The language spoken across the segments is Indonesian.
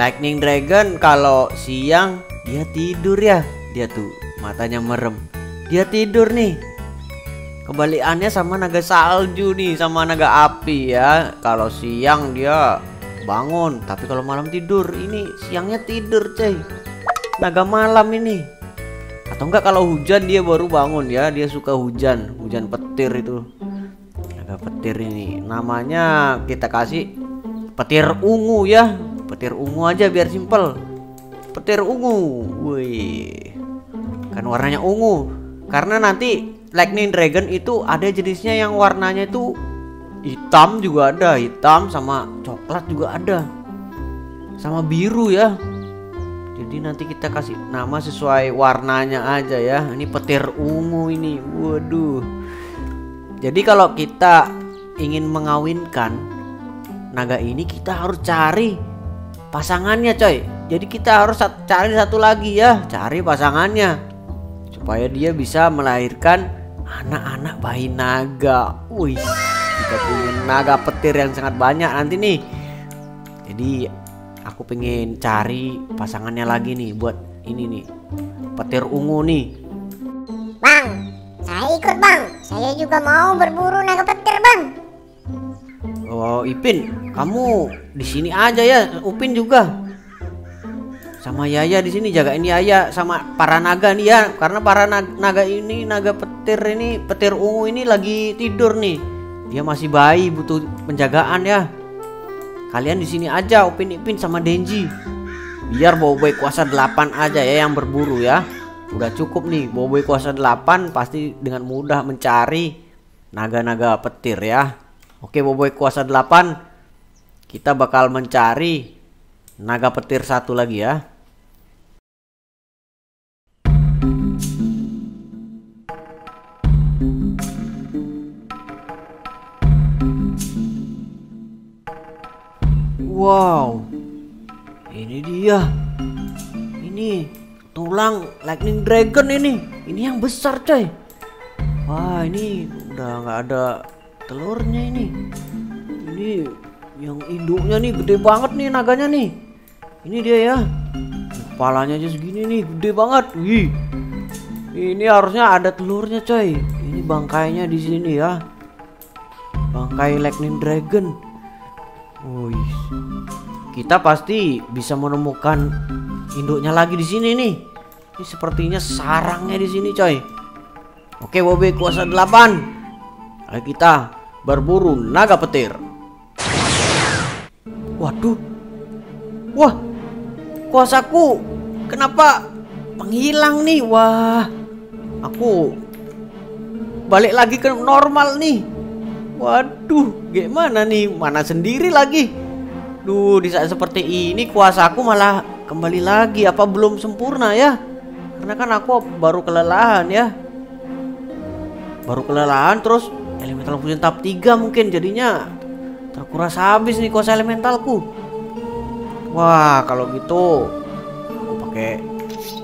Lightning Dragon kalau siang dia tidur ya. Dia tuh matanya merem. Dia tidur nih. Kebalikannya sama naga salju nih sama naga api ya. Kalau siang dia bangun, tapi kalau malam tidur ini siangnya tidur, cuy. Naga malam ini. Atau enggak kalau hujan dia baru bangun ya, dia suka hujan, hujan petir itu. Naga petir ini namanya kita kasih petir ungu ya. Petir ungu aja biar simpel. Petir ungu. Wih. Kan warnanya ungu. Karena nanti Lightning Dragon itu ada jenisnya yang warnanya itu hitam juga ada, hitam sama coklat juga ada. Sama biru ya. Jadi nanti kita kasih nama sesuai warnanya aja ya. Ini petir ungu ini. Waduh. Jadi kalau kita ingin mengawinkan naga ini kita harus cari pasangannya coy. Jadi kita harus cari satu lagi ya, cari pasangannya supaya dia bisa melahirkan anak-anak bayi naga. Wih, kita punya naga petir yang sangat banyak nanti nih. Jadi aku pengen cari pasangannya lagi nih buat ini nih petir ungu nih bang saya ikut bang saya juga mau berburu naga petir bang oh Ipin kamu di sini aja ya Upin juga sama Yaya di sini jagain Yaya sama para naga nih ya karena para naga ini naga petir ini petir ungu ini lagi tidur nih dia masih bayi butuh penjagaan ya Kalian di sini aja Upin Ipin sama Denji. Biar Boboy kuasa 8 aja ya yang berburu ya. Udah cukup nih Boboy kuasa 8 pasti dengan mudah mencari naga-naga petir ya. Oke Boboy kuasa 8 kita bakal mencari naga petir satu lagi ya. Wow, ini dia. Ini tulang lightning dragon ini. Ini yang besar coy. Wah ini udah nggak ada telurnya ini. Ini yang induknya nih gede banget nih naganya nih. Ini dia ya. Kepalanya aja segini nih gede banget. Wih. Ini harusnya ada telurnya coy. Ini bangkainya di sini ya. Bangkai lightning dragon. Wih, kita pasti bisa menemukan induknya lagi di sini nih. Ini sepertinya sarangnya di sini, coy. Oke, Bobby kuasa 8. Ayo kita berburu naga petir. Waduh. Wah. Kuasaku kenapa menghilang nih? Wah. Aku balik lagi ke normal nih. Waduh, gimana nih? Mana sendiri lagi? Duh, di saat seperti ini kuasaku malah kembali lagi. Apa belum sempurna ya? Karena kan aku baru kelelahan ya. Baru kelelahan terus elemental fusion tahap 3 mungkin jadinya terkuras habis nih kuasa elementalku. Wah, kalau gitu aku pakai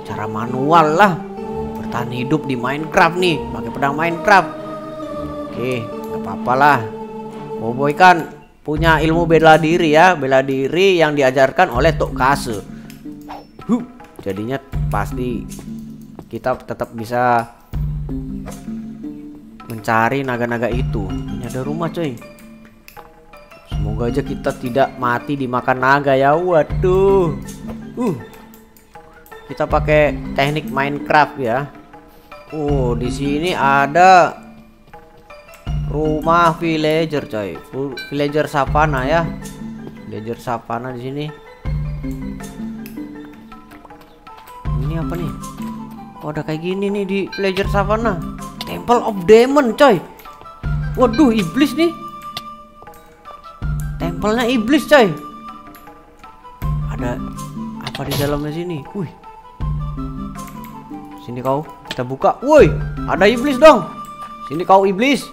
cara manual lah. Bertahan hidup di Minecraft nih, pakai pedang Minecraft. Oke, apa-apalah Boboy kan punya ilmu bela diri ya bela diri yang diajarkan oleh Tok Kase huh, jadinya pasti kita tetap bisa mencari naga-naga itu. Ini ada rumah coy. Semoga aja kita tidak mati dimakan naga ya. Waduh. Uh. Kita pakai teknik Minecraft ya. Uh di sini ada rumah villager coy. Villager savana ya. Villager savana di sini. Ini apa nih? Kok ada kayak gini nih di villager savana temple of demon coy waduh iblis nih tempelnya iblis coy ada apa di dalamnya sini wih sini kau kita buka woi ada iblis dong sini kau iblis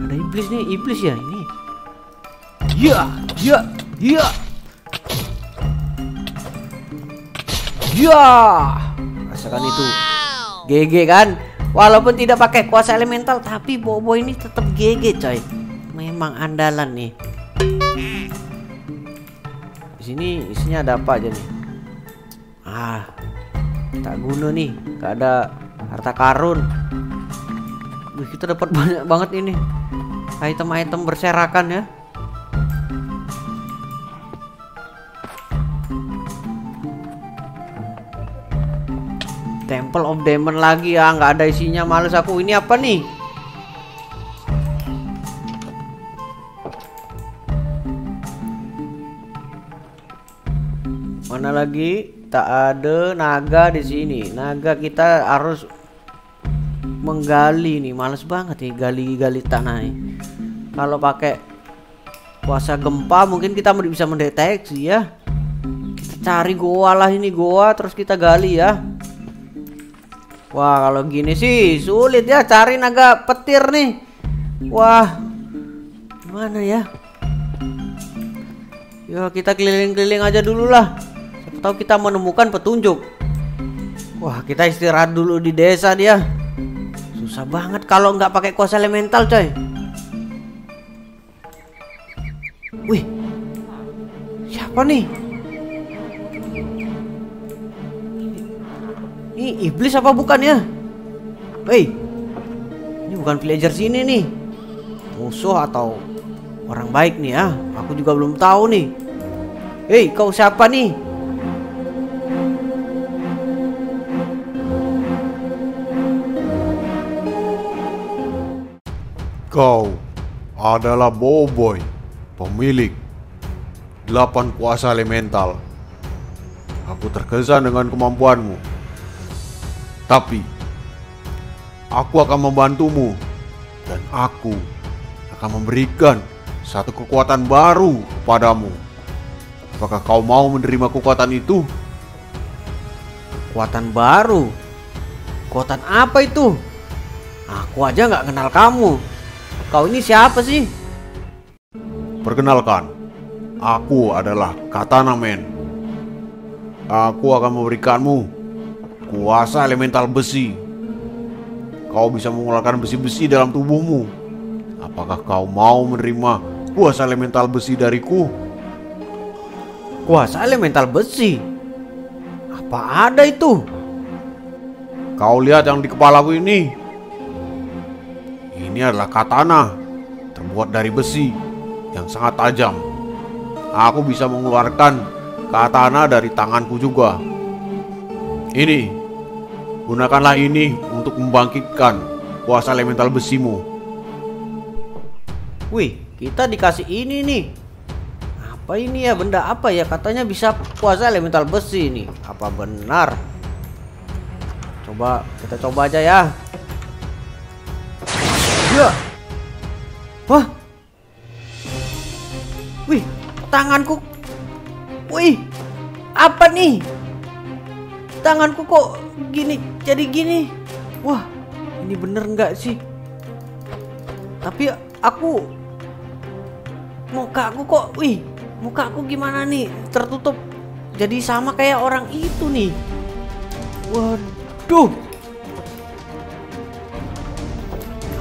ada iblis nih, iblis ya ini. Ya, ya, ya. Ya. Rasakan itu. GG kan? Walaupun tidak pakai kuasa elemental tapi Bobo ini tetap GG coy. Memang andalan nih. Di sini isinya ada apa aja nih? Ah, tak guna nih. Gak ada harta karun. Wih, kita dapat banyak banget ini. Item-item berserakan ya. Temple of Demon lagi ya, nggak ada isinya, males aku. Ini apa nih? Mana lagi? Tak ada naga di sini. Naga kita harus menggali nih. Males banget nih gali-gali tanah nih. Kalau pakai kuasa gempa mungkin kita bisa mendeteksi ya. Kita cari goa lah ini goa terus kita gali ya. Wah kalau gini sih sulit ya cari naga petir nih. Wah gimana ya? Ya kita keliling-keliling aja dulu lah atau kita menemukan petunjuk. Wah, kita istirahat dulu di desa dia. Susah banget kalau nggak pakai kuasa elemental, coy. Wih, siapa nih? Ini iblis apa bukan ya? Hei, ini bukan villager sini nih. Musuh atau orang baik nih ya? Aku juga belum tahu nih. Hei, kau siapa nih? Kau adalah Boboy, pemilik delapan kuasa elemental. Aku terkesan dengan kemampuanmu. Tapi, aku akan membantumu dan aku akan memberikan satu kekuatan baru kepadamu. Apakah kau mau menerima kekuatan itu? Kekuatan baru? Kekuatan apa itu? Aku aja nggak kenal kamu. Kau ini siapa sih? Perkenalkan, aku adalah Katana Man. Aku akan memberikanmu kuasa elemental besi. Kau bisa mengeluarkan besi-besi dalam tubuhmu. Apakah kau mau menerima kuasa elemental besi dariku? Kuasa elemental besi? Apa ada itu? Kau lihat yang di kepalaku ini. Ini adalah katana terbuat dari besi yang sangat tajam. Aku bisa mengeluarkan katana dari tanganku juga. Ini, gunakanlah ini untuk membangkitkan kuasa elemental besimu. Wih, kita dikasih ini nih. Apa ini ya benda apa ya? Katanya bisa kuasa elemental besi nih. Apa benar? Coba kita coba aja ya. Ya. Wah. Wih, tanganku. Wih. Apa nih? Tanganku kok gini jadi gini. Wah, ini bener nggak sih? Tapi aku muka aku kok, wih, muka aku gimana nih? Tertutup jadi sama kayak orang itu nih. Waduh.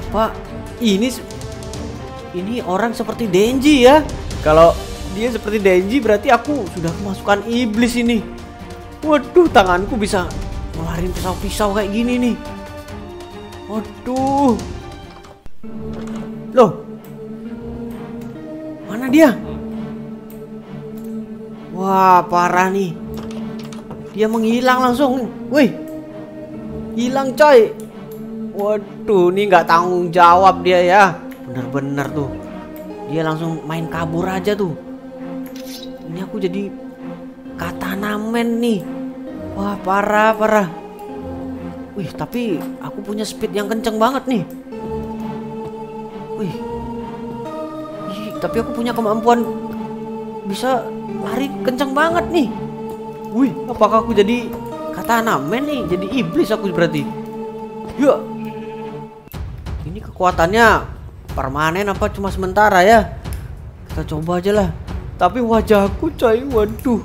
Pak, ini ini orang seperti Denji ya. Kalau dia seperti Denji berarti aku sudah kemasukan iblis ini. Waduh, tanganku bisa ngeluarin pisau-pisau kayak gini nih. Waduh. Loh. Mana dia? Wah, parah nih. Dia menghilang langsung. Wih. Hilang coy. Waduh, ini nggak tanggung jawab dia ya. Bener-bener tuh. Dia langsung main kabur aja tuh. Ini aku jadi katana men nih. Wah, parah, parah. Wih, tapi aku punya speed yang kenceng banget nih. Wih. Ih, tapi aku punya kemampuan bisa lari kenceng banget nih. Wih, apakah aku jadi katana men nih? Jadi iblis aku berarti. Ya, kekuatannya permanen apa cuma sementara ya kita coba aja lah tapi wajahku coy waduh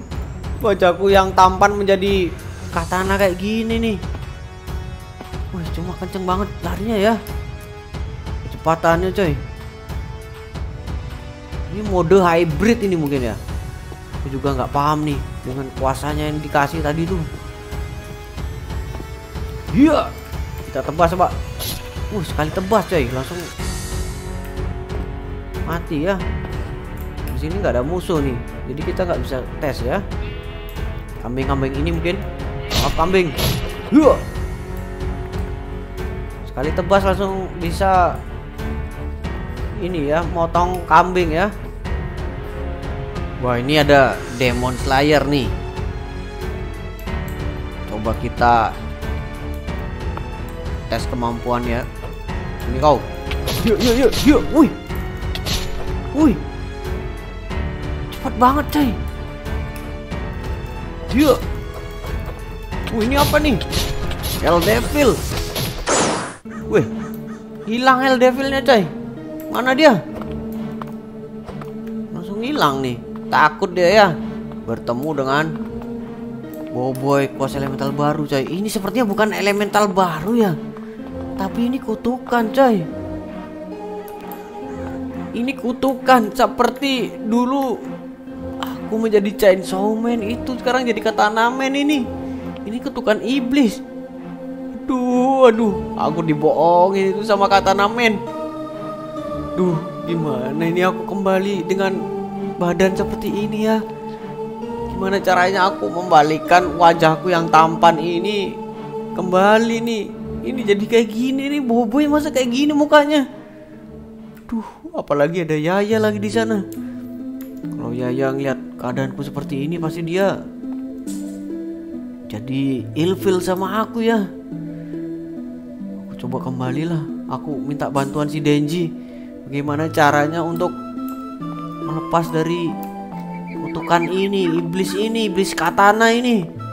wajahku yang tampan menjadi katana kayak gini nih wah cuma kenceng banget larinya ya kecepatannya coy ini mode hybrid ini mungkin ya Aku juga nggak paham nih dengan kuasanya yang dikasih tadi tuh. Iya, kita tebas pak. Uh, sekali tebas coy, langsung mati ya. Di sini nggak ada musuh nih, jadi kita nggak bisa tes ya. Kambing-kambing ini mungkin, kambing. Iya. Sekali tebas langsung bisa ini ya, motong kambing ya. Wah ini ada Demon Slayer nih. Coba kita Tes kemampuan ya. Ini kau. Yuk yuk yuk yuk Wih. Wih. Cepat banget coy Yuk Wih ini apa nih? Hell Devil. Wih Hilang Hell Devilnya coy. Mana dia? Langsung hilang nih. Takut dia ya. Bertemu dengan Boboy kuasa elemental baru coy. Ini sepertinya bukan elemental baru ya. Tapi ini kutukan coy. Ini kutukan seperti dulu aku menjadi chainsaw man itu. Sekarang jadi katana man ini. Ini kutukan iblis. Aduh aduh. Aku dibohongin itu sama katana man duh gimana ini aku kembali dengan badan seperti ini ya? Gimana caranya aku membalikan wajahku yang tampan ini Kembali nih? Ini jadi kayak gini nih Boboy masa kayak gini mukanya? Duh apalagi ada Yaya lagi di sana Yaya ngeliat keadaanku seperti ini pasti dia Jadi ilfil sama aku ya. Aku coba kembalilah. Aku minta bantuan si Denji. Bagaimana caranya untuk melepas dari kutukan ini, iblis ini, iblis katana ini.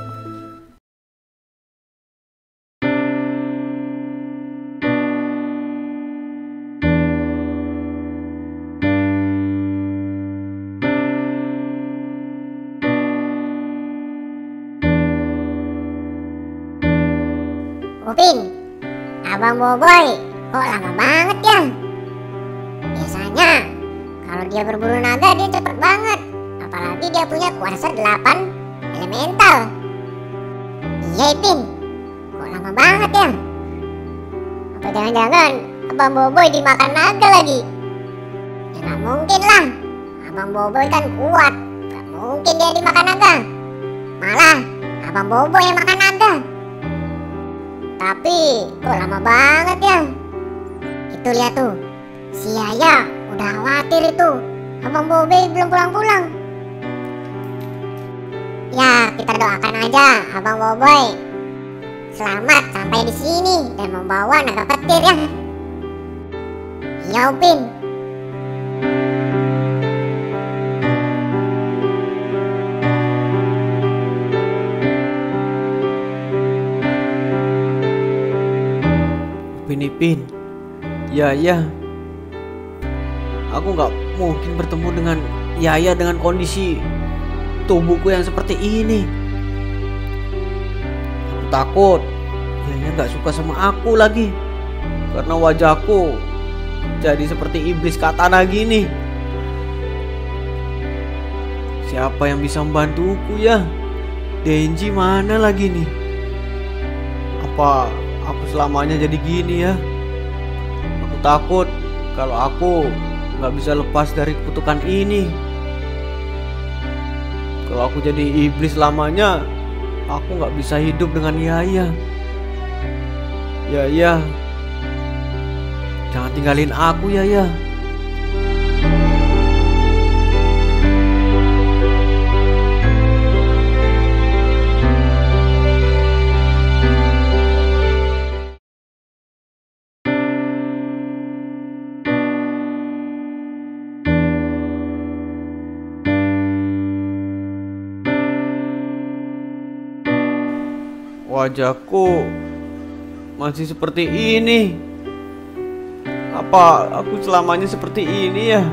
Abang Boboy, kok lama banget ya? Biasanya kalau dia berburu naga dia cepet banget. Apalagi dia punya kuasa 8 elemental. Iya Ipin, kok lama banget ya? Apa jangan-jangan Abang Boboy dimakan naga lagi? Ya nggak mungkin lah. Abang Boboy kan kuat. Gak mungkin dia dimakan naga. Malah Abang Boboy yang makan naga. Tapi kok lama banget ya? Itu lihat tuh, si Yaya Udah khawatir itu. Abang Bobe belum pulang-pulang. Ya, kita doakan aja Abang Boboy selamat sampai di sini dan membawa naga petir ya. Iya, Upin. Upin Ipin. Ya, ya, aku nggak mungkin bertemu dengan Yaya dengan kondisi tubuhku yang seperti ini. Aku takut Yaya nggak suka sama aku lagi karena wajahku jadi seperti iblis katana gini. Siapa yang bisa membantuku ya? Denji mana lagi nih? Apa aku selamanya jadi gini ya? Aku takut kalau aku nggak bisa lepas dari kutukan ini. Kalau aku jadi iblis lamanya, aku nggak bisa hidup dengan Yaya. Yaya, jangan tinggalin aku Yaya. Wajahku masih seperti ini. Apa aku selamanya seperti ini ya?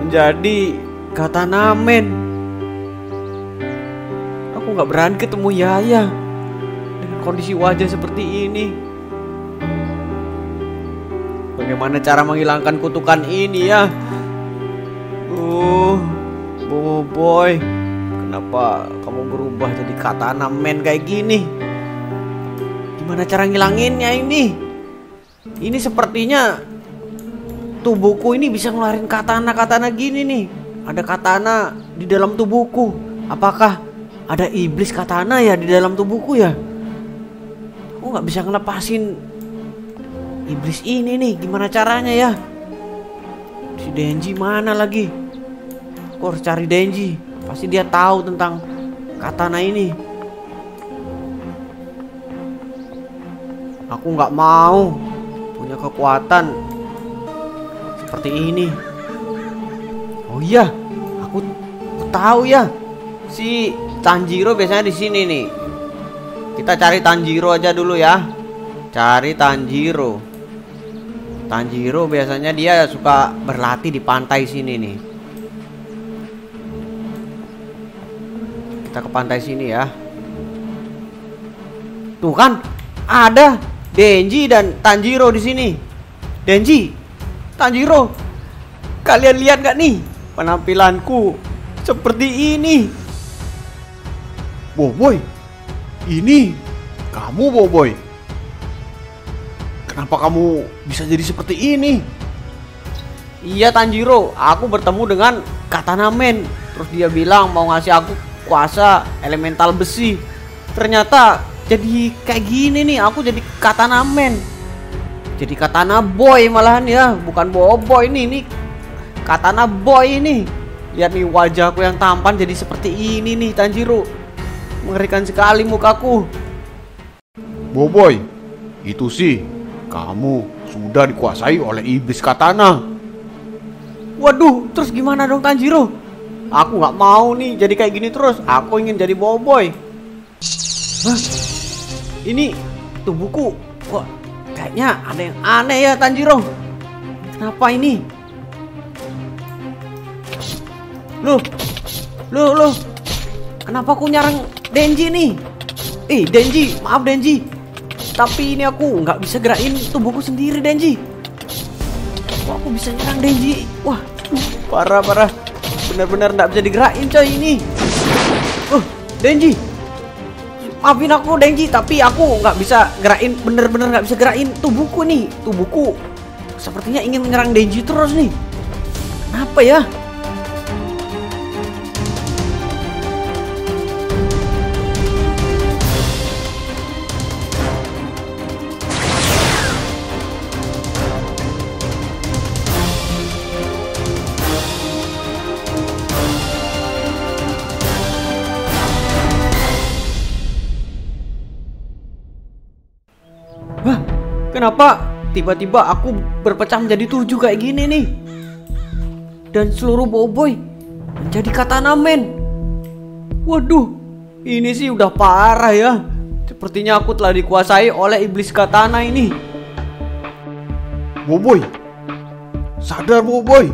Menjadi kata namen. Aku nggak berani ketemu Yaya dengan kondisi wajah seperti ini. Bagaimana cara menghilangkan kutukan ini ya? Uh, Boboiboy, kenapa kamu berubah jadi katana man kayak gini? Gimana cara ngilanginnya ini? Ini sepertinya tubuhku ini bisa ngeluarin katana-katana gini nih. Ada katana di dalam tubuhku. Apakah ada iblis katana ya di dalam tubuhku ya? Aku nggak bisa ngelepasin iblis ini nih. Gimana caranya ya? Si Denji mana lagi? Aku harus cari Denji. Pasti dia tahu tentang katana ini. Aku nggak mau punya kekuatan seperti ini. Oh iya, aku, aku tahu ya. Si Tanjiro biasanya di sini nih. Kita cari Tanjiro aja dulu ya. Cari Tanjiro. Tanjiro biasanya dia suka berlatih di pantai sini nih. Kita ke pantai sini ya. Tuh kan, ada Denji dan Tanjiro di sini. Denji, Tanjiro, kalian lihat gak nih penampilanku seperti ini? Boboy, ini kamu Boboy. Kenapa kamu bisa jadi seperti ini? Iya Tanjiro, aku bertemu dengan Katana Man. Terus dia bilang mau ngasih aku kuasa elemental besi. Ternyata jadi kayak gini nih, aku jadi Katana Man. Jadi Katana Boy malahan ya, bukan Boboy ini, ini Katana Boy ini. Lihat nih wajahku yang tampan jadi seperti ini nih Tanjiro. Mengerikan sekali mukaku. Boboy, itu sih kamu sudah dikuasai oleh iblis katana. Waduh, terus gimana dong Tanjiro? Aku nggak mau nih jadi kayak gini terus. Aku ingin jadi boboy. Hah? Ini tubuhku kok kayaknya ada yang aneh ya Tanjiro. Kenapa ini? Loh, loh, loh. Kenapa aku nyarang Denji nih? Eh, Denji, maaf Denji. Tapi ini aku nggak bisa gerakin tubuhku sendiri Denji. Kok aku bisa nyerang Denji? Wah, parah Benar-benar nggak bisa digerakin coy ini. Oh, Denji. Maafin aku Denji, tapi aku nggak bisa gerakin, bener-bener nggak bisa gerakin tubuhku nih. Tubuhku sepertinya ingin menyerang Denji terus nih. Kenapa ya? Kenapa tiba-tiba aku berpecah menjadi tujuh kayak gini nih? Dan seluruh boboy menjadi katana men. Waduh, ini sih udah parah ya. Sepertinya aku telah dikuasai oleh iblis katana ini. Boboy, sadar Boboy.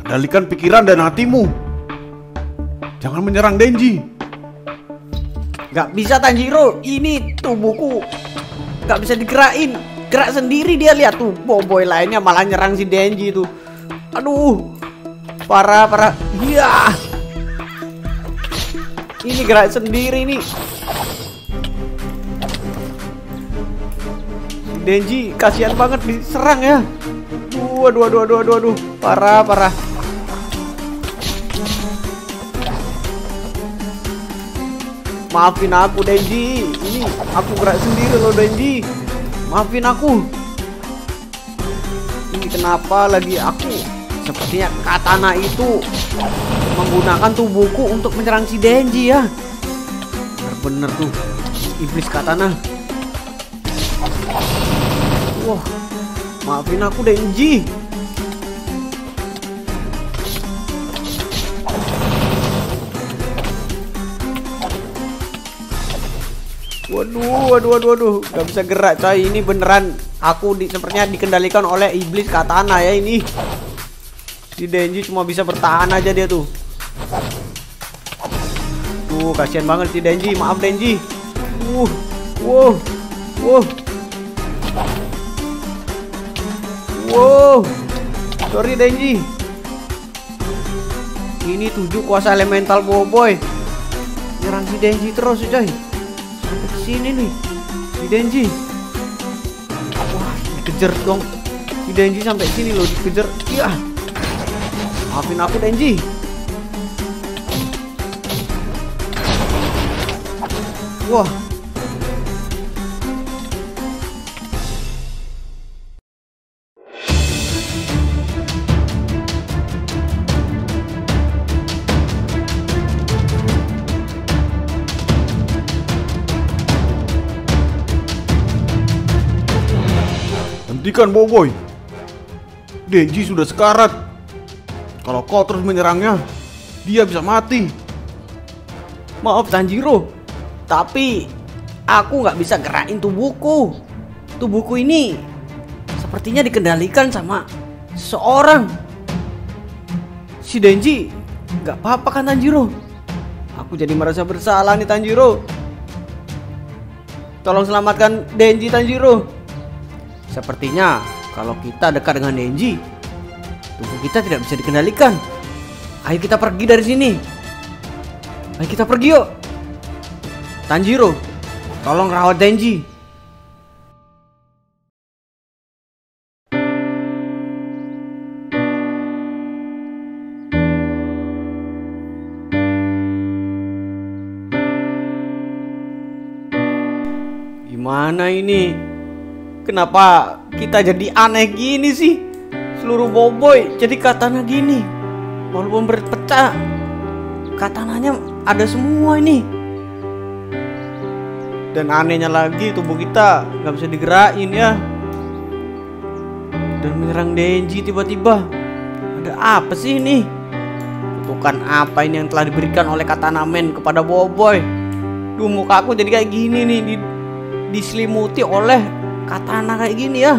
Kendalikan pikiran dan hatimu. Jangan menyerang Denji. Gak bisa Tanjiro, ini tubuhku gak bisa digerakin. Gerak sendiri dia lihat tuh boboy lainnya malah nyerang si Denji tuh. Aduh, parah parah. Iya. Ini gerak sendiri nih. Si Denji kasihan banget diserang ya. Waduh, waduh, waduh, waduh, waduh, parah parah. Maafin aku Denji. Ini aku gerak sendiri loh Denji. Maafin aku. Ini kenapa lagi aku? Sepertinya katana itu Menggunakan tubuhku untuk menyerang si Denji ya. Bener-bener tuh Iblis katana Wah Maafin aku Denji Waduh, waduh, waduh, waduh, gak bisa gerak coy. Ini beneran aku di, sepertinya dikendalikan oleh iblis katana ya ini. Si Denji cuma bisa bertahan aja dia tuh. Tuh, kasihan banget si Denji. Maaf Denji. Uh, wow, wow, wow. Sorry Denji. Ini tujuh kuasa elemental Boboy. Nyerang si Denji terus coy. Sini nih. Si Denji. Wah, dikejar dong. Si Denji sampai sini loh dikejar. Iya. Maafin aku Denji. Wah. Hentikan Boboy. Denji sudah sekarat. Kalau kau terus menyerangnya, dia bisa mati. Maaf Tanjiro, tapi aku nggak bisa gerakin tubuhku. Tubuhku ini sepertinya dikendalikan sama seseorang. Si Denji nggak apa-apa kan Tanjiro? Aku jadi merasa bersalah nih Tanjiro. Tolong selamatkan Denji Tanjiro. Sepertinya kalau kita dekat dengan Denji, tubuh kita tidak bisa dikendalikan. Ayo kita pergi dari sini. Ayo kita pergi yuk. Tanjiro, tolong rawat Denji. Gimana ini? Kenapa kita jadi aneh gini sih? Seluruh boboy jadi katana gini. Walaupun berpecah, katananya ada semua ini. Dan anehnya lagi tubuh kita nggak bisa digerakin ya. Dan menyerang Denji tiba-tiba. Ada apa sih ini? Kutukan apa ini yang telah diberikan oleh Katana Man kepada Boboy? Duh muka aku jadi kayak gini nih di, diselimuti oleh katana kayak gini ya.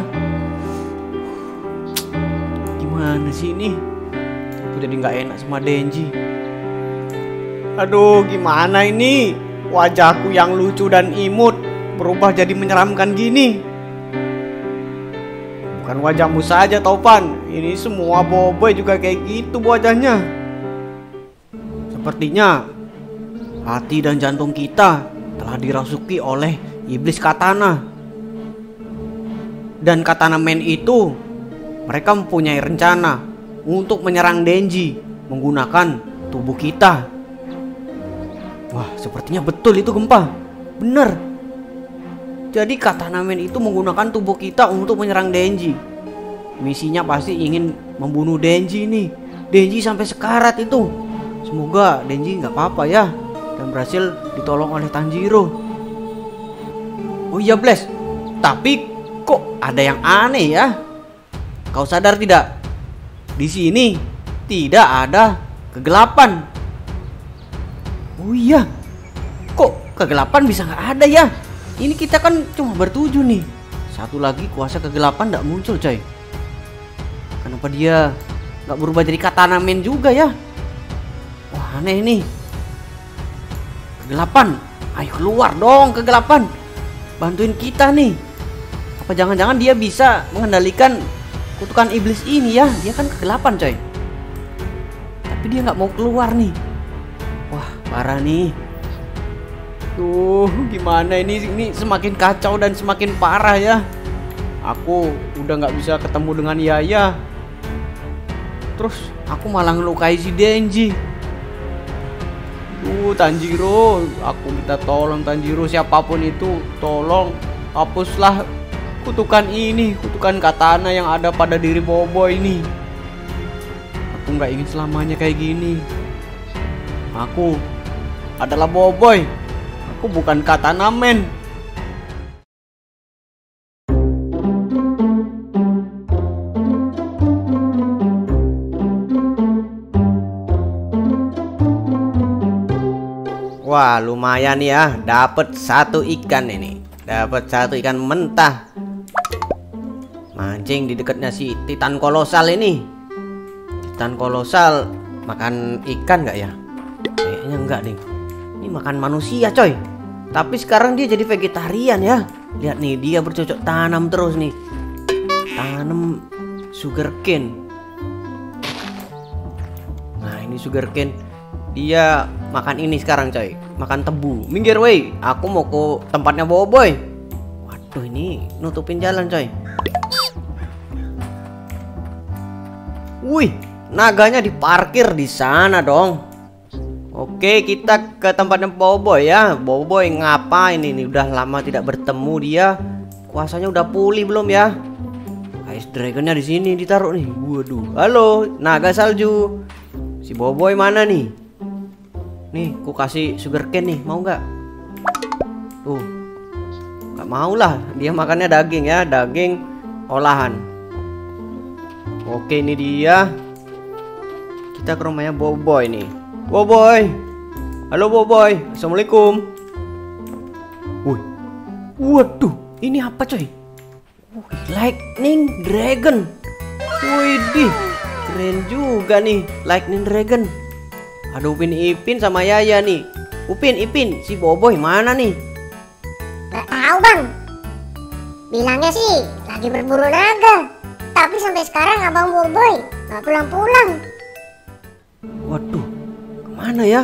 Gimana sih ini? Aku jadi nggak enak sama Denji. Aduh, gimana ini? Wajahku yang lucu dan imut berubah jadi menyeramkan gini. Bukan wajahmu saja, Topan. Ini semua boboy juga kayak gitu wajahnya. Sepertinya hati dan jantung kita telah dirasuki oleh iblis katana. Dan katana men itu mereka mempunyai rencana untuk menyerang Denji menggunakan tubuh kita. Wah, sepertinya betul itu gempa. Bener. Jadi katana men itu menggunakan tubuh kita untuk menyerang Denji. Misinya pasti ingin membunuh Denji nih. Denji sampai sekarat itu. Semoga Denji nggak apa-apa ya dan berhasil ditolong oleh Tanjiro. Oh iya Bles, tapi kok ada yang aneh ya? Kau sadar tidak? Di sini tidak ada kegelapan. Oh iya, kok kegelapan bisa nggak ada ya? Ini kita kan cuma bertujuh nih. Satu lagi kuasa kegelapan nggak muncul coy. Kenapa dia nggak berubah jadi katana men juga ya? Wah aneh nih. Kegelapan, ayo keluar dong kegelapan. Bantuin kita nih. Apa jangan-jangan dia bisa mengendalikan kutukan iblis ini ya? Dia kan kegelapan coy. Tapi dia nggak mau keluar nih. Wah parah nih. Tuh gimana ini ini semakin kacau dan semakin parah ya. Aku udah nggak bisa ketemu dengan Yaya. Terus aku malah ngelukai si Denji. Duh Tanjiro, aku minta tolong Tanjiro siapa pun itu, tolong hapuslah kutukan ini, kutukan katana yang ada pada diri Bobo ini. Aku nggak ingin selamanya kayak gini. Aku adalah Boboy. Aku bukan katana men. Wah lumayan ya dapat satu ikan ini dapat satu ikan mentah mancing di dekatnya si titan kolosal ini. Titan kolosal makan ikan nggak ya? Kayaknya enggak nih. Ini makan manusia coy. Tapi sekarang dia jadi vegetarian ya. Lihat nih dia bercocok tanam terus nih. Tanam sugarcane nah ini sugarcane dia makan ini sekarang coy. Makan tebu. Minggir woi. Aku mau ke tempatnya boboy waduh ini nutupin jalan coy wih naganya diparkir di sana dong. Oke kita ke tempatnya Boboy ya. Boboy ngapain ini? Udah lama tidak bertemu dia. Kuasanya udah pulih belum ya? Ice Dragonnya di sini ditaruh nih. Waduh. Halo naga salju. Si Boboy mana nih? Nih ku kasih sugar cane nih. Mau nggak? Tuh. Nggak mau lah. Dia makannya daging ya. Daging olahan Oke ini dia. Kita ke rumahnya Boboy nih. Boboy. Halo Boboy. Assalamualaikum. Wih. Waduh Ini apa coy? Lightning Dragon. Widih Keren juga nih Lightning Dragon. Ada Upin Ipin sama Yaya nih. Upin Ipin Si Boboy mana nih? Gak tahu bang. Bilangnya sih lagi berburu naga. Tapi sampai sekarang abang Boboy nggak pulang-pulang. Waduh Ke mana ya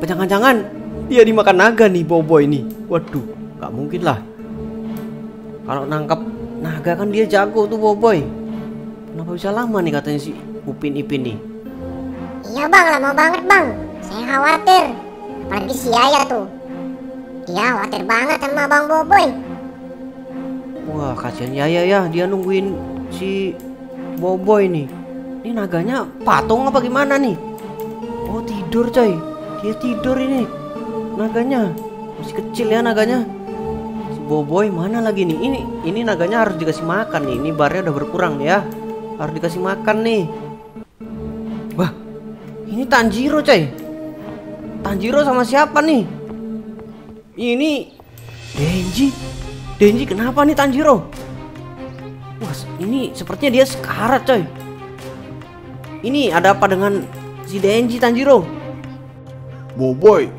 Jangan-jangan Dia dimakan naga nih Boboy ini Waduh Gak mungkin lah Kalau nangkap naga kan dia jago tuh Boboy Kenapa bisa lama nih katanya si Upin Ipin nih Iya bang, lama banget bang. Saya khawatir. Apalagi si Yaya tuh. Dia khawatir banget sama abang Boboy. Wah kasihan Yaya ya Dia nungguin si Boboy nih Ini naganya patung apa gimana nih? Oh tidur coy. Dia tidur ini Naganya. Masih kecil ya naganya. Si Boboy mana lagi nih? Ini ini naganya harus dikasih makan nih. Ini barnya udah berkurang ya. Harus dikasih makan nih. Wah Ini Tanjiro coy. Tanjiro sama siapa nih? Ini Denji. Denji kenapa nih Tanjiro Wah ini sepertinya dia sekarat coy Ini ada apa dengan si Denji Tanjiro Boboy,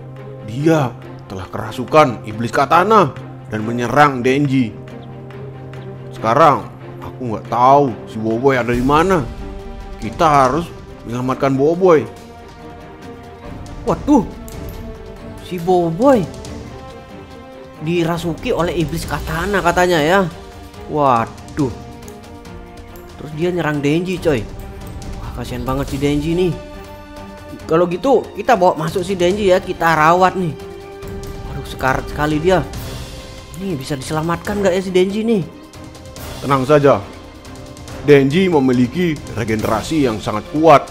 dia telah kerasukan iblis katana dan menyerang Denji. Sekarang aku nggak tahu si Boboy ada di mana. Kita harus menyelamatkan Boboy. Waduh Si Boboy Dirasuki oleh iblis katana katanya ya Waduh Terus dia nyerang Denji coy. Wah kasihan banget si Denji nih. Kalau gitu kita bawa masuk si Denji ya. Kita rawat nih. Waduh sekarat sekali dia. Ini bisa diselamatkan gak ya si Denji nih? Tenang saja. Denji memiliki regenerasi yang sangat kuat.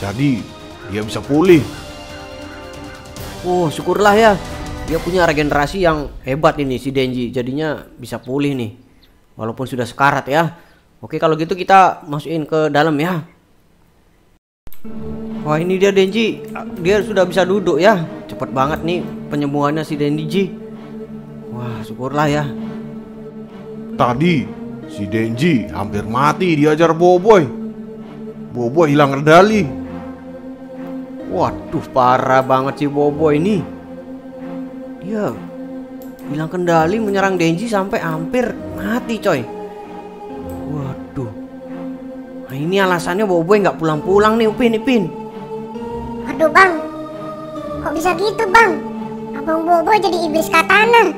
Jadi, dia bisa pulih. Oh syukurlah ya. Dia punya regenerasi yang hebat ini si Denji. Jadinya bisa pulih nih. Walaupun sudah sekarat ya Oke kalau gitu kita masukin ke dalam ya. Wah ini dia Denji. Dia sudah bisa duduk ya. Cepet banget nih penyembuhannya si Denji Wah syukurlah ya. Tadi, si Denji hampir mati diajar Boboy. Boboy hilang kendali. Waduh parah banget si Bobo ini. Dia hilang kendali menyerang Denji sampai hampir mati coy ini alasannya Boboy nggak pulang-pulang nih Upin Ipin Aduh bang, kok bisa gitu bang? Abang Boboy jadi iblis katana.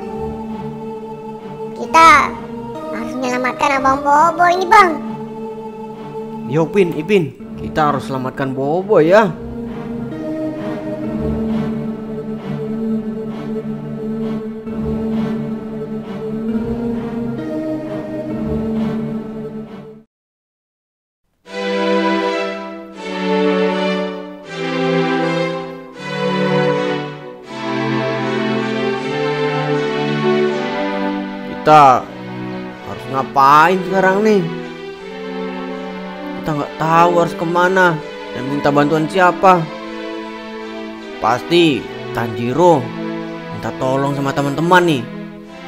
Kita harus menyelamatkan abang Boboy ini bang. Yo Upin Ipin Kita harus selamatkan Boboy ya Kita harus ngapain sekarang nih? Kita nggak tahu harus ke mana dan minta bantuan siapa. Pasti Tanjiro minta tolong sama teman-teman nih.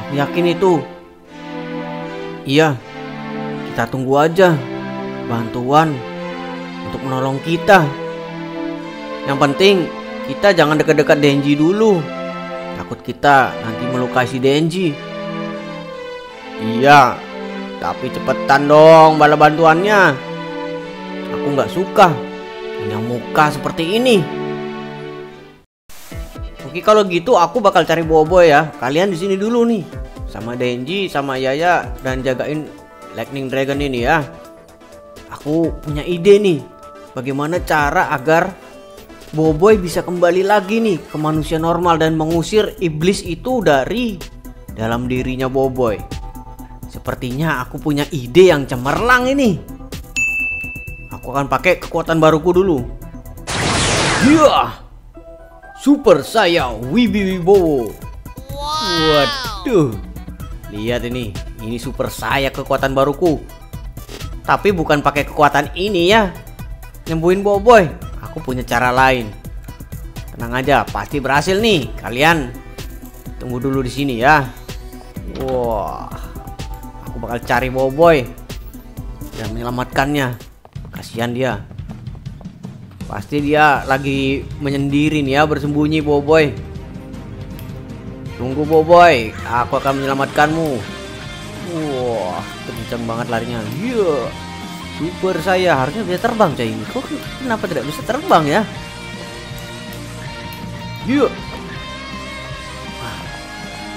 Aku yakin itu. Iya, kita tunggu aja bantuan untuk menolong kita. Yang penting kita jangan dekat-dekat Denji dulu. Takut kita nanti melukai si Denji. Iya, tapi cepetan dong bala bantuannya. Aku nggak suka punya muka seperti ini. Oke kalau gitu aku bakal cari Boboy ya. Kalian di sini dulu nih. Sama Denji, sama Yaya dan jagain Lightning Dragon ini ya. Aku punya ide nih. Bagaimana cara agar Boboy bisa kembali lagi nih ke manusia normal dan mengusir iblis itu dari dalam dirinya Boboy. Sepertinya aku punya ide yang cemerlang ini. Aku akan pakai kekuatan baruku dulu. Iya. Super saya Wibi Wibowo. Waduh. Lihat ini, ini super saya kekuatan baruku. Tapi bukan pakai kekuatan ini ya. Nyembuhin Boboy. Aku punya cara lain. Tenang aja, pasti berhasil nih. Kalian tunggu dulu di sini ya. Wah. Aku bakal cari Boboy dan menyelamatkannya. Kasihan dia. Pasti dia lagi menyendiri nih ya bersembunyi Boboy. Tunggu Boboy, aku akan menyelamatkanmu. Wah, kencang banget larinya. Iya. Super saya harusnya bisa terbang coy ini. Kok kenapa tidak bisa terbang ya? Iya. Wah,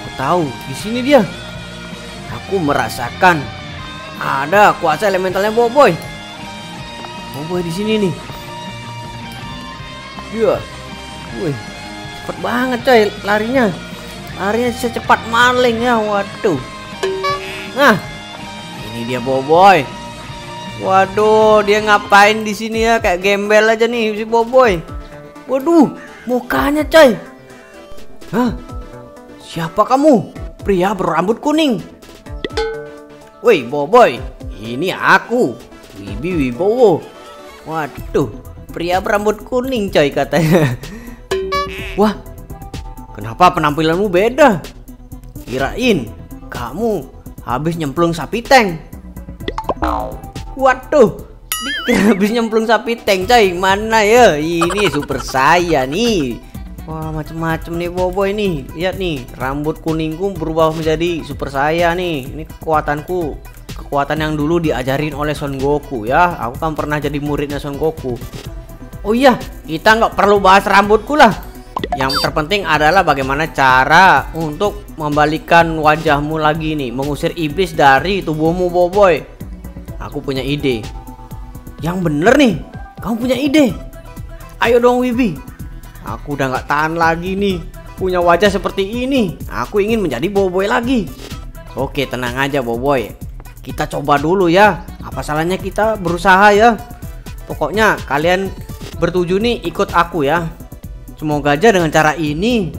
Aku tahu di sini dia. Aku merasakan ada kuasa elementalnya Boboy. Boboy di sini nih. Iya. Wih. Cepet banget coy larinya. Larinya secepat maling ya. Waduh. Nah. Ini dia Boboy. Waduh, dia ngapain di sini ya? Kayak gembel aja nih si Boboy. Waduh, mukanya coy. Hah? Siapa kamu? Pria berambut kuning. Woi, Boboy. Ini aku, Wibi Wibowo. Waduh, pria berambut kuning coy katanya. Wah, kenapa penampilanmu beda? Kirain kamu habis nyemplung sapi tank. Waduh, habis nyemplung sapi tank coy. Mana ya? Ini super saya nih. Wah, macem-macem nih Boboy nih. Lihat nih, rambut kuningku berubah menjadi super saya nih. Ini kekuatanku. Kekuatan yang dulu diajarin oleh Son Goku ya. Aku kan pernah jadi muridnya Son Goku. Oh iya, kita nggak perlu bahas rambutku lah. Yang terpenting adalah bagaimana cara untuk membalikan wajahmu lagi nih, mengusir iblis dari tubuhmu Boboy. Aku punya ide. Yang bener nih, kamu punya ide. Ayo dong Wibi. Aku udah nggak tahan lagi nih, punya wajah seperti ini. Aku ingin menjadi Boboy lagi. Oke, tenang aja Boboy. Kita coba dulu ya. Apa salahnya kita berusaha ya? Pokoknya kalian bertujuh nih ikut aku ya. Semoga aja dengan cara ini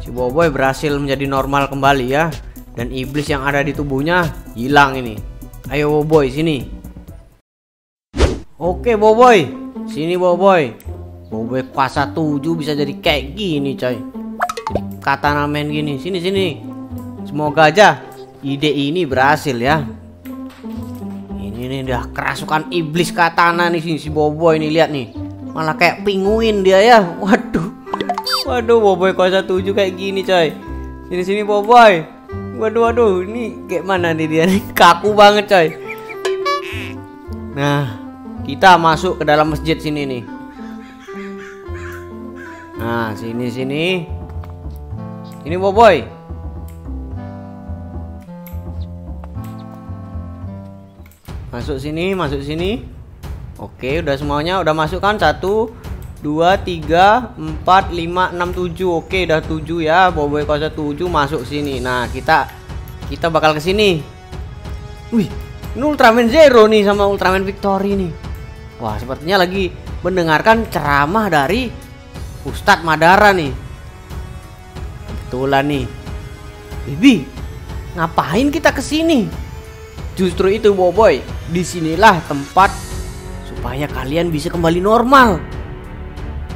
si Boboy berhasil menjadi normal kembali ya dan iblis yang ada di tubuhnya hilang ini. Ayo Boboy sini. Oke Boboy, sini Boboy. Boboy kuasa 7 bisa jadi kayak gini coy. Jadi katana main gini. Sini sini. Semoga aja ide ini berhasil ya. Ini nih udah kerasukan iblis katana nih sini si Boboy nih lihat nih. Malah kayak pinguin dia ya. Waduh. Waduh Boboy kuasa 7 kayak gini coy. Sini sini Boboy. Waduh waduh ini kayak mana nih dia nih kaku banget coy. Nah, kita masuk ke dalam masjid sini nih. Nah, sini sini. Ini Boboy. Masuk sini, masuk sini. Oke, udah semuanya udah masuk kan? Satu, dua, tiga, empat, lima, enam, tujuh. Oke, udah tujuh ya. Boboy kuasa tujuh masuk sini. Nah, kita kita bakal ke sini. Wih, ini Ultraman Zero nih sama Ultraman Victory nih. Wah, sepertinya lagi mendengarkan ceramah dari Ustadz Madara nih. Kebetulan nih. Bibi, ngapain kita ke sini? Justru itu Boboy, di sinilah tempat supaya kalian bisa kembali normal.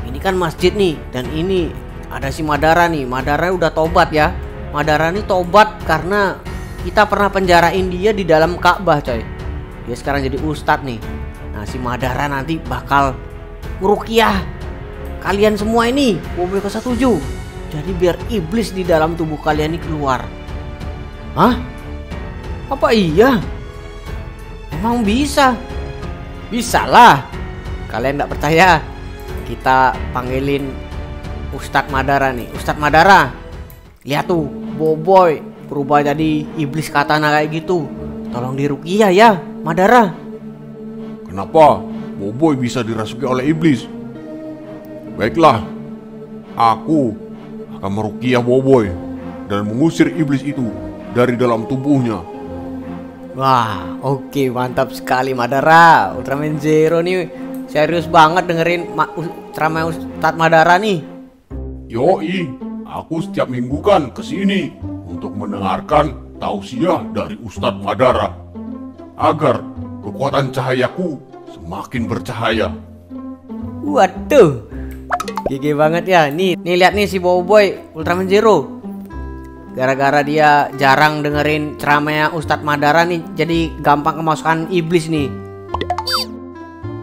Ini kan masjid nih dan ini ada si Madara nih. Madara udah tobat ya. Madara nih tobat karena kita pernah penjarain dia di dalam Ka'bah coy. Dia sekarang jadi ustadz nih. Nah si Madara nanti bakal ngerukiah kalian semua ini kelas 7 Jadi biar iblis di dalam tubuh kalian ini keluar Hah? Apa iya? Emang bisa? Bisa lah Kalian gak percaya? kita panggilin Ustadz Madara nih. Ustadz Madara, lihat tuh, Boboy berubah jadi iblis katana kayak gitu. Tolong dirukiah ya, Madara. Kenapa Boboy bisa dirasuki oleh iblis? Baiklah, aku akan merukiah Boboy dan mengusir iblis itu dari dalam tubuhnya. Wah, oke mantap sekali Madara. Ultraman Zero nih serius banget dengerin ma ceramah Ustadz Madara nih. Yoi, aku setiap minggu kan ke sini untuk mendengarkan tausiah dari Ustadz Madara agar kekuatan cahayaku semakin bercahaya. Waduh, gigi banget ya. Nih, nih lihat nih si Boboy Ultraman Zero. Gara-gara dia jarang dengerin ceramahnya Ustadz Madara nih, jadi gampang kemasukan iblis nih.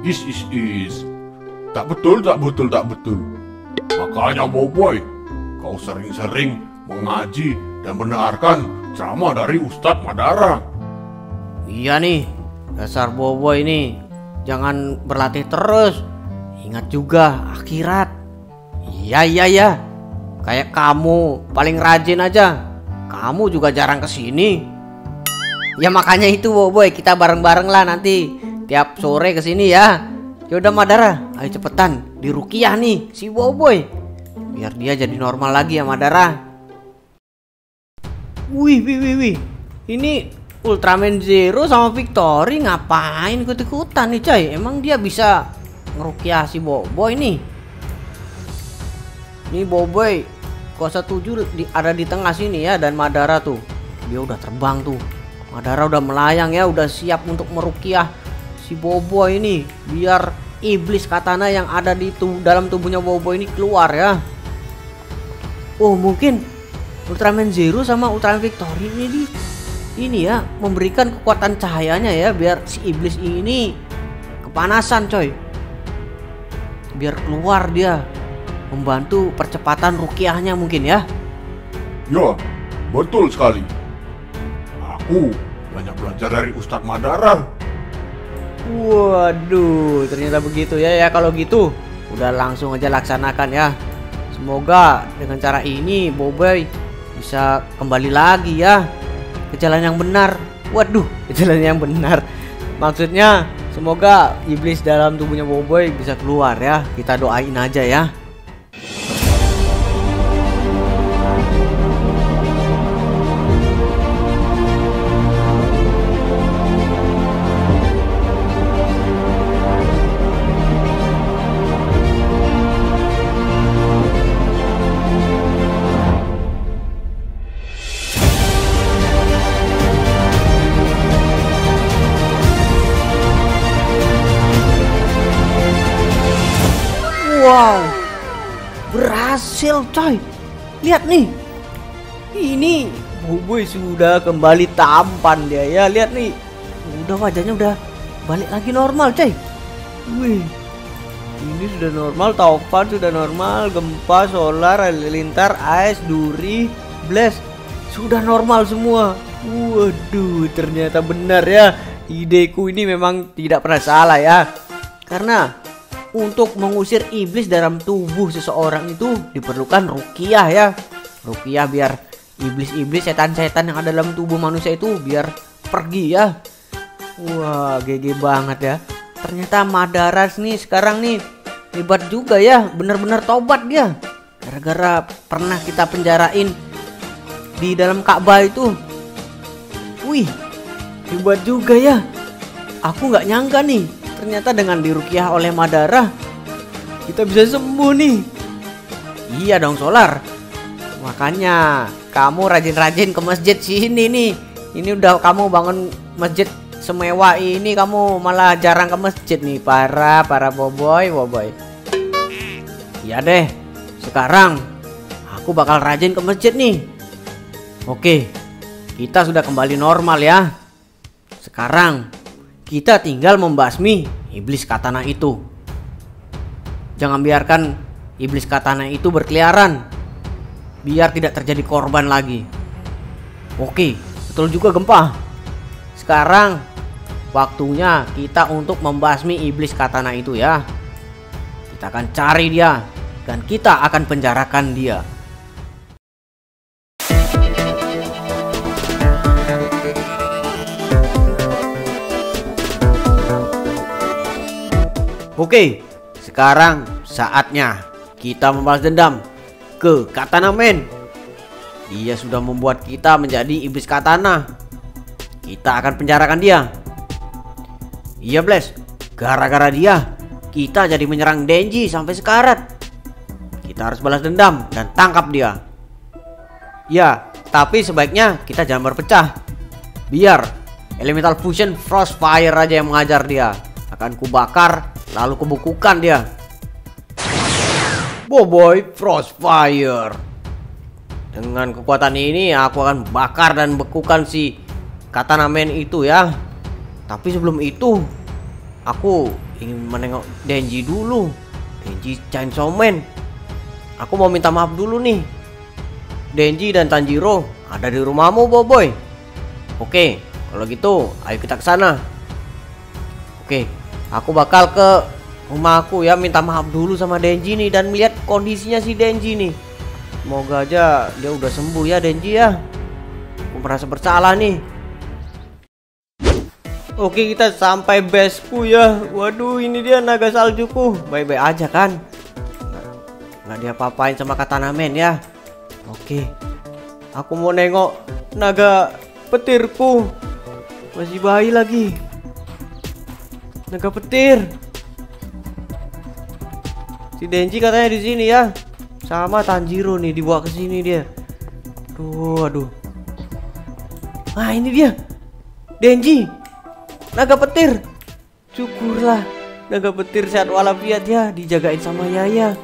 Is is is. Tak betul, tak betul, tak betul. Makanya Boboy, kau sering-sering mengaji dan mendengarkan ceramah dari Ustadz Madara. Iya nih, dasar Boboy ini jangan berlatih terus. Ingat juga akhirat. Iya iya ya. Kayak kamu paling rajin aja. Kamu juga jarang ke sini. Ya makanya itu Boboy kita bareng-bareng lah nanti tiap sore ke sini ya. Yaudah Madara, ayo cepetan dirukiah nih si Boboy. Biar dia jadi normal lagi ya Madara. Wih, wih, wih, wih. Ini Ultraman Zero sama Victory ngapain ikut-ikutan nih coy? Emang dia bisa ngerukiah si Boboy nih? Nih Boboy kuasa 7 di, ada di tengah sini ya dan Madara tuh. Dia udah terbang tuh. Madara udah melayang ya, udah siap untuk merukiah si Boboy ini biar iblis katana yang ada di tubuh dalam tubuhnya Boboy ini keluar ya. Oh, mungkin Ultraman Zero sama Ultraman Victory ini di ini ya memberikan kekuatan cahayanya ya biar si iblis ini kepanasan coy biar keluar dia. Membantu percepatan rukiahnya mungkin ya. Ya, betul sekali. Aku banyak belajar dari Ustadz Madara. waduh ternyata begitu ya ya. Kalau gitu udah langsung aja laksanakan ya. Semoga dengan cara ini Boboy bisa kembali lagi ya. Ke jalan yang benar. Waduh ke jalan yang benar. Maksudnya semoga iblis dalam tubuhnya Boboy bisa keluar ya. Kita doain aja ya berhasil coy. Lihat nih, ini Boboy sudah kembali tampan dia ya. Lihat nih, udah wajahnya udah balik lagi normal coy. Wih, ini sudah normal, Taufan sudah normal, gempa, solar, halilintar, ais, duri, blast sudah normal semua. Waduh, ternyata benar ya. Ideku ini memang tidak pernah salah ya. Karena untuk mengusir iblis dalam tubuh seseorang itu diperlukan rukiah ya. Rukiah biar iblis-iblis setan-setan yang ada dalam tubuh manusia itu biar pergi ya. Wah, GG banget ya. Ternyata Madaras nih sekarang nih hebat juga ya, bener-bener tobat dia. Gara-gara pernah kita penjarain di dalam Ka'bah itu. Wih, hebat juga ya. Aku nggak nyangka nih, ternyata dengan dirukiah oleh Madara kita bisa sembuh nih. Iya dong Solar. Makanya kamu rajin-rajin ke masjid sini nih. Ini udah kamu bangun masjid semewah ini kamu malah jarang ke masjid nih para para boboy boboy. Ya deh. Sekarang aku bakal rajin ke masjid nih. Oke. Kita sudah kembali normal ya. Sekarang kita tinggal membasmi iblis katana itu. Jangan biarkan iblis katana itu berkeliaran. Biar tidak terjadi korban lagi. Oke, betul juga gempa. Sekarang waktunya kita untuk membasmi iblis katana itu ya. Kita akan cari dia dan kita akan penjarakan dia. Oke, sekarang saatnya kita membalas dendam ke Katana Man. Dia sudah membuat kita menjadi iblis katana. Kita akan penjarakan dia. Iya, Bless. Gara-gara dia, kita jadi menyerang Denji sampai sekarat. Kita harus balas dendam dan tangkap dia. Ya, tapi sebaiknya kita jangan berpecah. Biar Elemental Fusion Frostfire aja yang mengajar dia. Akan kubakar, lalu kubukukan dia. Boboy Frostfire. Dengan kekuatan ini aku akan bakar dan bekukan si Katana Man itu ya. Tapi sebelum itu aku ingin menengok Denji dulu. Denji Chainsaw Man. Aku mau minta maaf dulu nih. Denji dan Tanjiro ada di rumahmu, Boboy. Oke, kalau gitu ayo kita ke sana. Oke, aku bakal ke rumahku ya minta maaf dulu sama Denji nih dan melihat kondisinya si Denji nih. Semoga aja dia udah sembuh ya Denji ya. Aku merasa bersalah nih. Oke kita sampai baseku ya Waduh ini dia naga saljuku Baik-baik aja kan Nggak, dia papain sama katana men ya Oke Aku mau nengok naga petirku Masih bayi lagi Naga petir Si Denji katanya di sini ya Sama Tanjiro nih dibawa ke sini dia Aduh aduh Nah ini dia Denji Naga petir. Syukurlah naga petir sehat walafiat ya dijagain sama Yaya.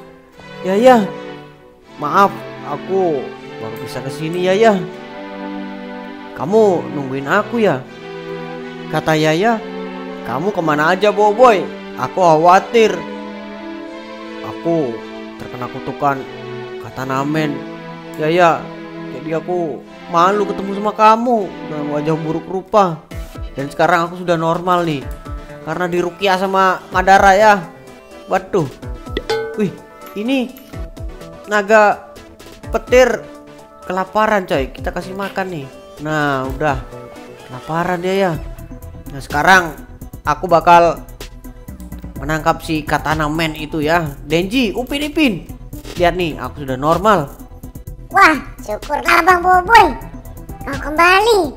Yaya. Maaf, aku baru bisa ke sini Yaya. Kamu nungguin aku ya? Kata Yaya, kamu ke mana aja Boboy? Aku khawatir. Aku terkena kutukan. Kata Namen. Yaya, jadi aku malu ketemu sama kamu. Dengan wajah buruk rupa. Dan sekarang aku sudah normal nih. Karena dirukia sama Madara ya. Waduh. Wih ini Naga petir Kelaparan coy. Kita kasih makan nih. Nah udah. Kelaparan dia ya. Nah sekarang Aku bakal Menangkap si Katana Man itu ya. Denji Upin Ipin. Lihat nih aku sudah normal. Wah, syukurlah Bang Boboy. Kau kembali.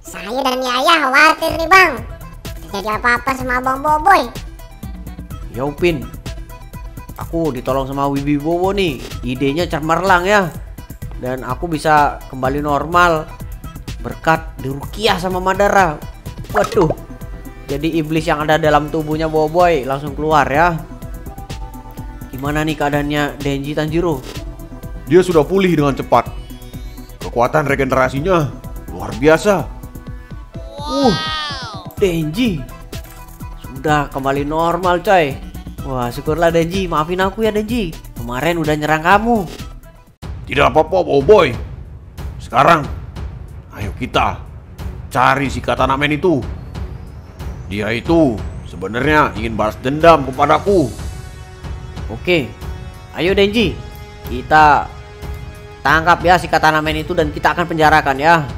Saya dan Yaya khawatir nih Bang. Terjadi apa-apa sama Bang Boboy. Ya Upin. Aku ditolong sama Wibi Bowo nih. Idenya cemerlang ya. Dan aku bisa kembali normal. Berkat dirukiah sama Madara. Waduh Jadi iblis yang ada dalam tubuhnya Boboy langsung keluar ya Gimana nih keadaannya Denji Tanjiro? Dia sudah pulih dengan cepat. Kekuatan regenerasinya luar biasa. Uh, Denji Sudah kembali normal coy Wah syukurlah Denji Maafin aku ya Denji Kemarin udah nyerang kamu Tidak apa-apa, oh boy. Sekarang, ayo kita cari si Katana Man itu. Dia itu sebenarnya ingin balas dendam kepadaku. Oke Ayo Denji Kita Tangkap ya si Katana Man itu Dan kita akan penjarakan ya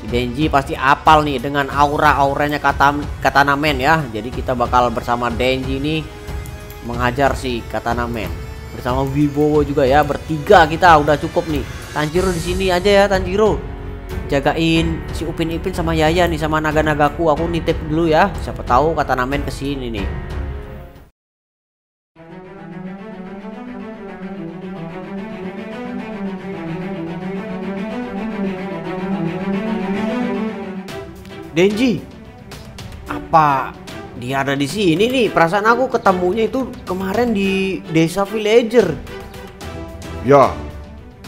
Si Denji pasti apal nih dengan aura-auranya kata Katana Man ya. Jadi kita bakal bersama Denji nih menghajar si Katana Man. Bersama Wibowo juga ya, bertiga kita udah cukup nih. Tanjiro di sini aja ya Tanjiro. Jagain si Upin Ipin sama Yaya nih sama naga-nagaku. Aku nitip dulu ya. Siapa tahu Katana Man ke sini nih. Denji, apa dia ada di sini nih? Perasaan aku ketemunya itu kemarin di desa villager. Ya,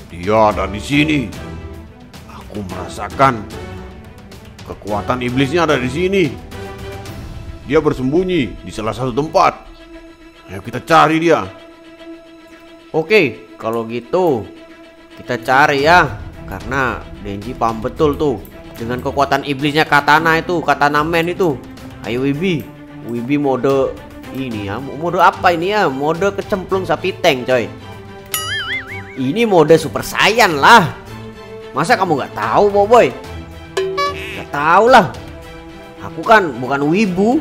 dia ada di sini. Aku merasakan kekuatan iblisnya ada di sini. Dia bersembunyi di salah satu tempat. Ayo kita cari dia. Oke, kalau gitu kita cari ya. Karena Denji paham betul tuh dengan kekuatan iblisnya Katana itu, Katana Man itu. Ayo Wibi, Wibi mode ini ya. Mode apa ini ya? Mode kecemplung sapi tank, coy. Ini mode super saiyan lah. Masa kamu nggak tahu, Boboy? Nggak tahu lah. Aku kan bukan wibu.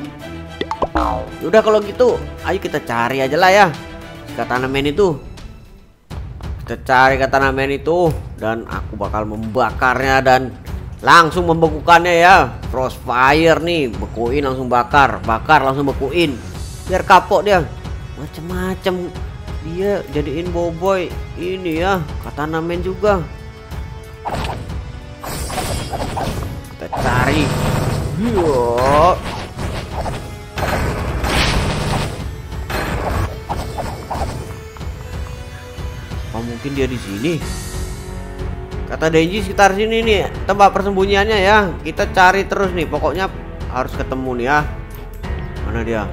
Udah kalau gitu, ayo kita cari aja lah ya. Si Katana Man itu. Kita cari Katana Man itu dan aku bakal membakarnya dan langsung membekukannya ya. Crossfire nih, bekuin langsung bakar, bakar langsung bekuin. Biar kapok dia. Macem-macem dia jadiin boboy ini ya Katana Man juga. Cari. Yo. Apa mungkin dia di sini? Kata Denji sekitar sini nih tempat persembunyiannya ya. Kita cari terus nih. Pokoknya harus ketemu nih ya. Mana dia?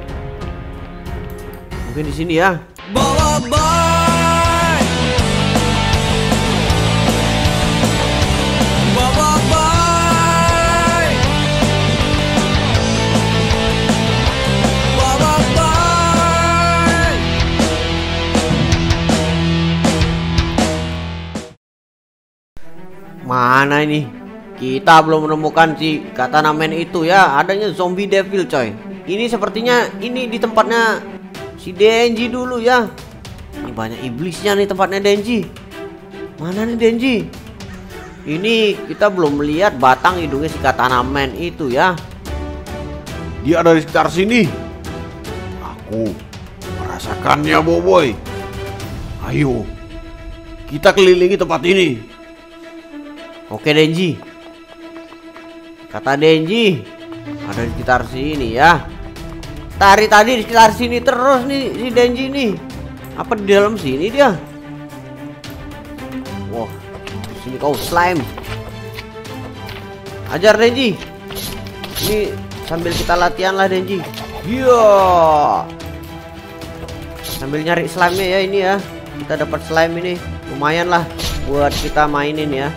Mungkin di sini ya. Bawa boy Mana ini? Kita belum menemukan si Katana Man itu ya. Adanya zombie devil coy. Ini sepertinya ini di tempatnya si Denji dulu ya. Ini banyak iblisnya nih tempatnya Denji. Mana nih Denji? Ini kita belum melihat batang hidungnya si Katana Man itu ya. Dia ada di sekitar sini. Aku merasakannya, Boboy. Ayo, kita kelilingi tempat ini. Oke Denji. Kata Denji ada di sekitar sini ya. Tari tadi di sekitar sini terus nih si Denji nih. Apa di dalam sini dia? Wah, sini kau slime. Ajar Denji. Ini sambil kita latihan lah Denji. Iya. Sambil nyari slime-nya ya ini ya. Kita dapat slime ini lumayan lah buat kita mainin ya.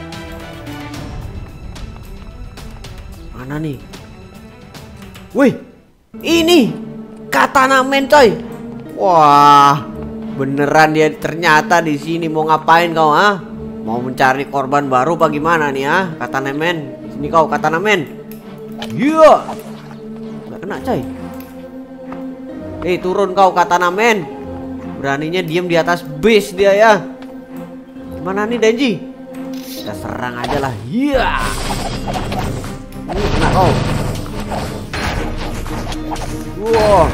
Mana nih? Wih, ini Katana Man coy. Wah, beneran dia ternyata di sini mau ngapain kau ah? Mau mencari korban baru apa gimana nih ah? Katana Man, sini kau Katana Man. Iya. Gak kena coy. Eh turun kau Katana Man. Beraninya diem di atas base dia ya. Mana nih Denji? Kita serang aja lah. Iya. Ini kena kau. Wow,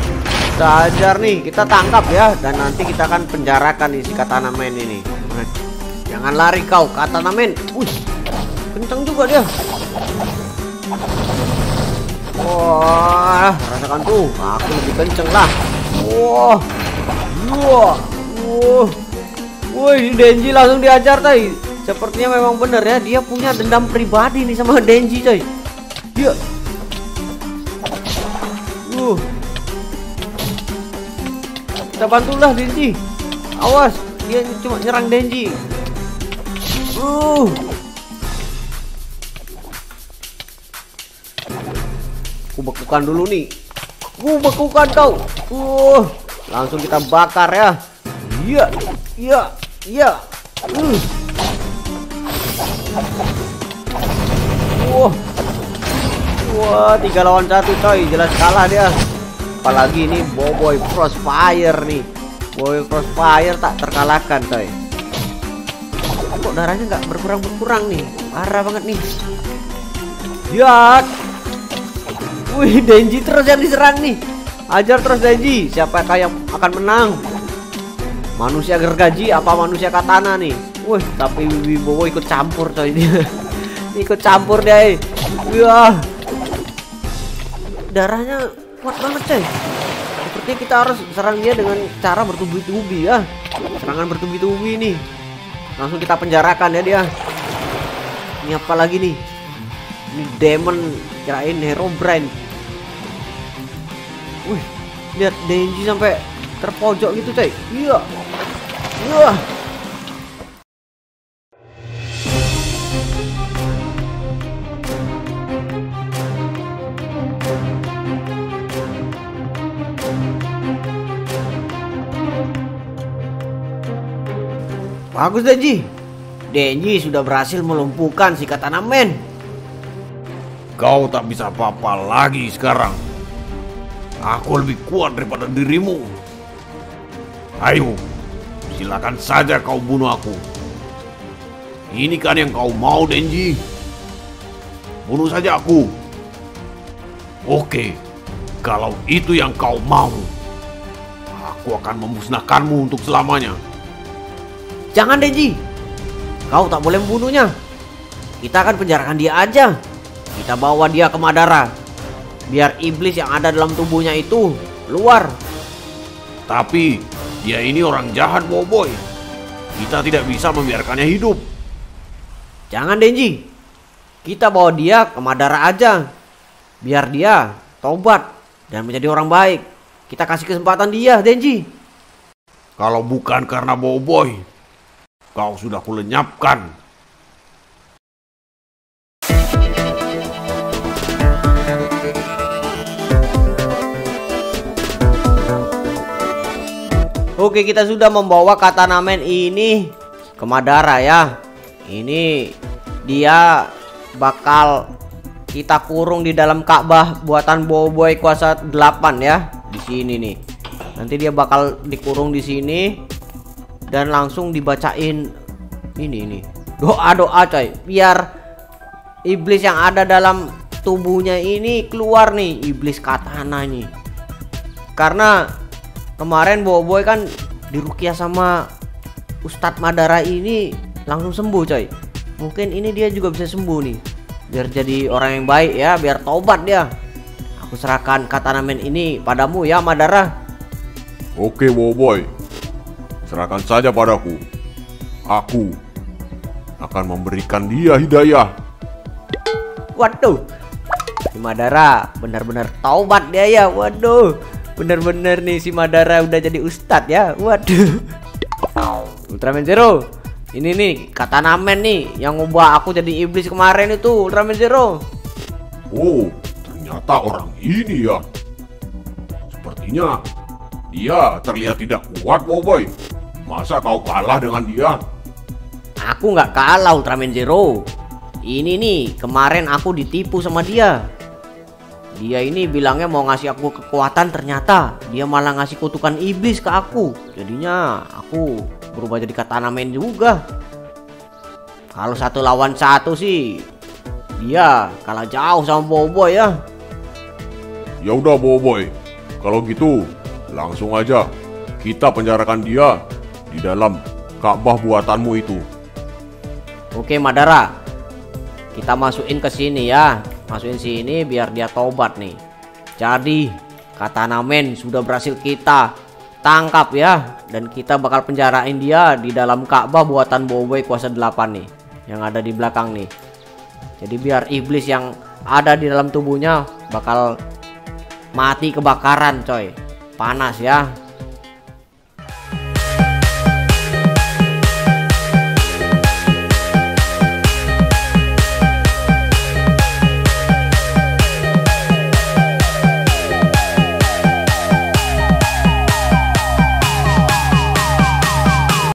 kita ajar nih, kita tangkap ya dan nanti kita akan penjarakan nih si Katana ini. Jangan lari kau, Katana Man. Wih, kenceng juga dia. Wah, rasakan tuh, aku lebih kenceng lah. Wah, wah, wah. Woi, Denji langsung diajar tadi. Sepertinya memang benar ya, dia punya dendam pribadi nih sama Denji coy. Dia Uh. Kita bantulah Denji. Awas, dia cuma nyerang Denji. Uh. Aku bekukan dulu nih. Aku bekukan kau. Uh. Langsung kita bakar ya. Iya, iya, iya. Uh. Wah. Wah, tiga lawan satu coy, jelas kalah dia. Apalagi ini Boboy Crossfire nih. Boboy Crossfire tak terkalahkan coy. Kok darahnya nggak berkurang berkurang nih? Parah banget nih. Lihat. Wih, Denji terus yang diserang nih. Ajar terus Denji. Siapa yang akan menang? Manusia gergaji apa manusia katana nih? Wih, tapi Wibowo ikut campur coy dia. ikut campur dia. Eh. Wah darahnya kuat banget coy. Sepertinya kita harus serang dia dengan cara bertubi-tubi ya serangan bertubi-tubi nih. Langsung kita penjarakan ya dia. Ini apa lagi nih? Ini demon kirain hero brand wih lihat Denji sampai terpojok gitu coy. Iya. Iya Bagus Denji. Denji sudah berhasil melumpuhkan si Katana Man. Kau tak bisa apa-apa lagi sekarang. Aku lebih kuat daripada dirimu. Ayo, silakan saja kau bunuh aku. Ini kan yang kau mau, Denji. Bunuh saja aku. Oke, kalau itu yang kau mau, aku akan memusnahkanmu untuk selamanya. Jangan Denji. Kau tak boleh membunuhnya. Kita akan penjarakan dia aja. Kita bawa dia ke Madara. Biar iblis yang ada dalam tubuhnya itu keluar. Tapi dia ini orang jahat, Boboy. Kita tidak bisa membiarkannya hidup. Jangan Denji. Kita bawa dia ke Madara aja. Biar dia tobat dan menjadi orang baik. Kita kasih kesempatan dia, Denji. Kalau bukan karena Boboy, kau sudah kulenyapkan. Oke, kita sudah membawa Katana Man ini ke Madara ya. Ini dia bakal kita kurung di dalam Ka'bah buatan Boboy kuasa 8 ya. Di sini nih. Nanti dia bakal dikurung di sini dan langsung dibacain ini ini. Doa-doa coy, biar iblis yang ada dalam tubuhnya ini keluar nih, iblis katana nih. Karena kemarin Boboy kan dirukiah sama Ustadz Madara ini langsung sembuh coy mungkin ini dia juga bisa sembuh nih biar jadi orang yang baik ya biar tobat dia aku serahkan katana men ini padamu ya Madara Oke, Boboy. Serahkan saja padaku. Aku akan memberikan dia hidayah. waduh si Madara benar-benar taubat dia ya waduh benar-benar nih si Madara udah jadi ustadz ya waduh Ultraman Zero ini nih katana men nih yang ngubah aku jadi iblis kemarin itu Ultraman Zero Oh, ternyata orang ini ya. Sepertinya dia terlihat tidak kuat, Boboy. Masa kau kalah dengan dia? Aku nggak kalah Ultraman Zero. Ini nih kemarin aku ditipu sama dia. Dia ini bilangnya mau ngasih aku kekuatan ternyata dia malah ngasih kutukan iblis ke aku. Jadinya aku berubah jadi katana main juga. Kalau satu lawan satu sih dia kalah jauh sama Bobo ya. Ya udah, Boboy. Kalau gitu, langsung aja kita penjarakan dia di dalam Ka'bah buatanmu itu. Oke Madara, kita masukin ke sini ya, masukin sini biar dia tobat nih. Jadi Katana Men sudah berhasil kita tangkap ya, dan kita bakal penjarain dia di dalam Ka'bah buatan Boboy kuasa 8 nih, yang ada di belakang nih. Jadi biar iblis yang ada di dalam tubuhnya bakal mati kebakaran coy, panas ya.